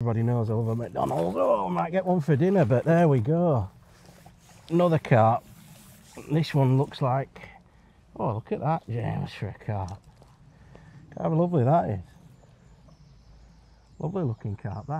Everybody knows I love a McDonald's. Oh, I might get one for dinner, but there we go. Another carp. This one looks like. Oh, look at that, James, for a carp. How lovely that is. Lovely looking carp, that.